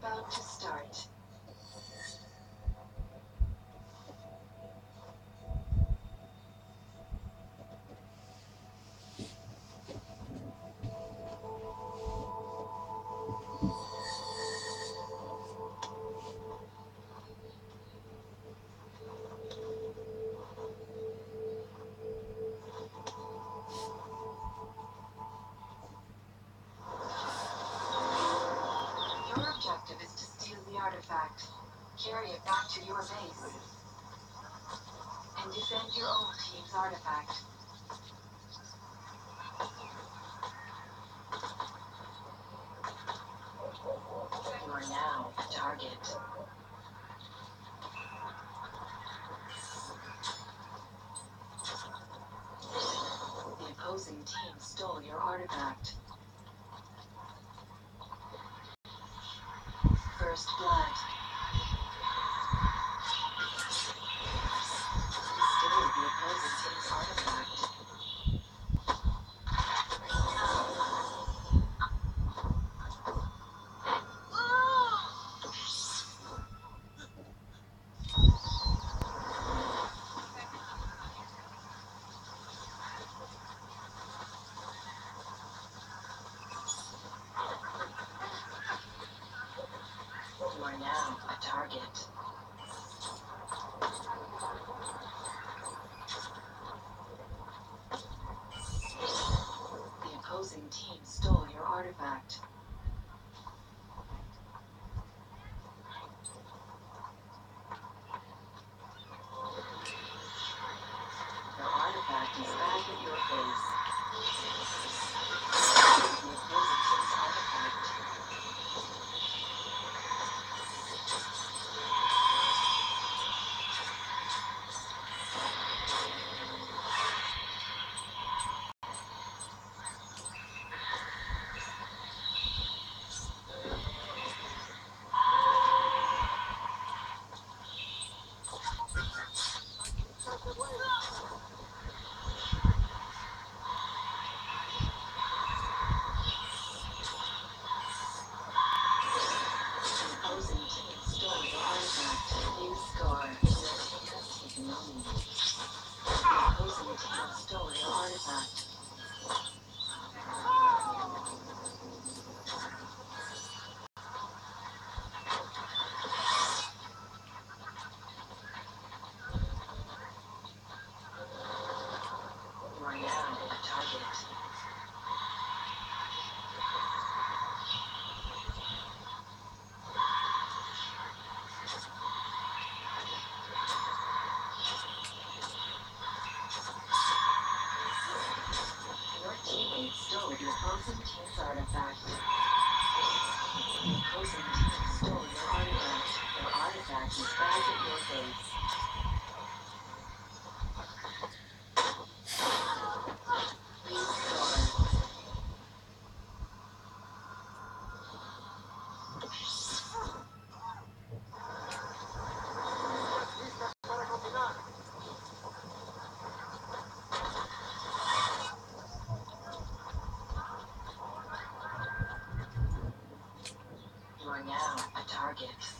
about to start. Carry it back to your base, and defend your own team's artifact. You are now a target. The opposing team stole your artifact. First blood. The opposing team's artifact. gifts.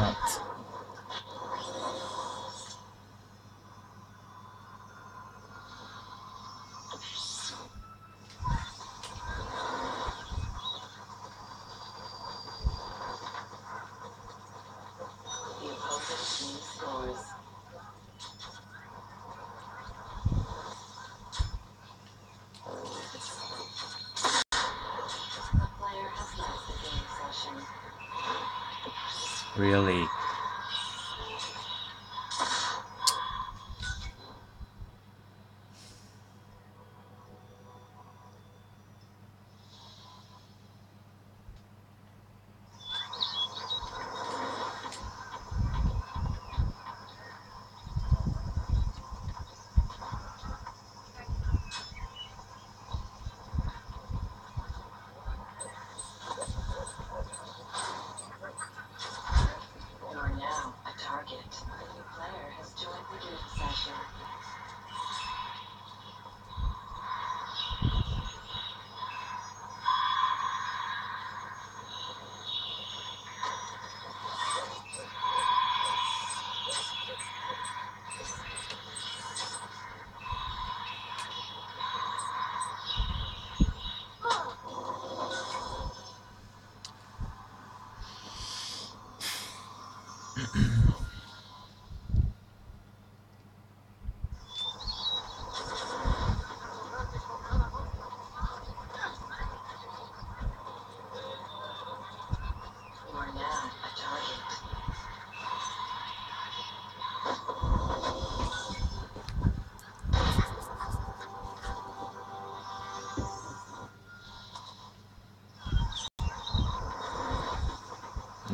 Right. really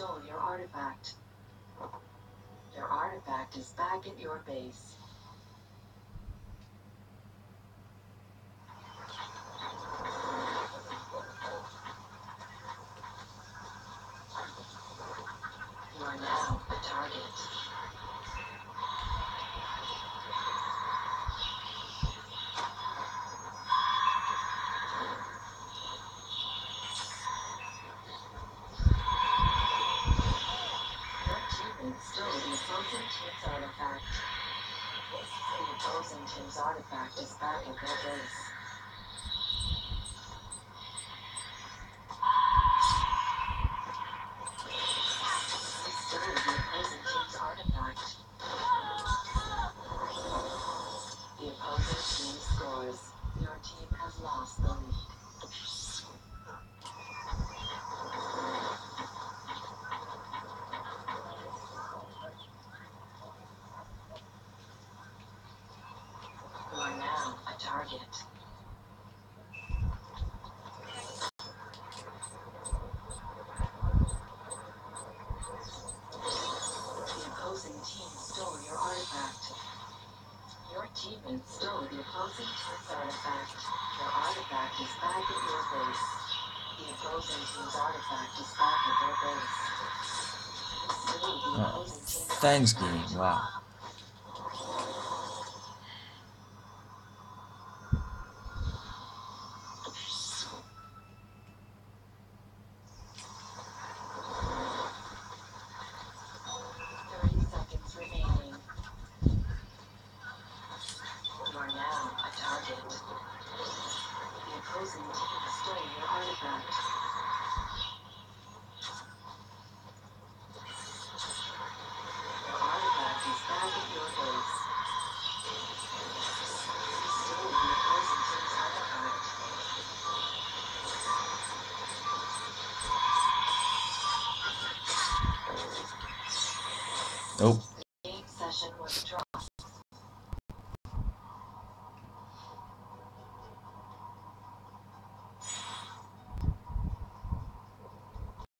stole your artifact. Your artifact is back at your base. いい? artifact is back at your base. The opposing team's artifact is back at their base. Thanks, Green. Wow.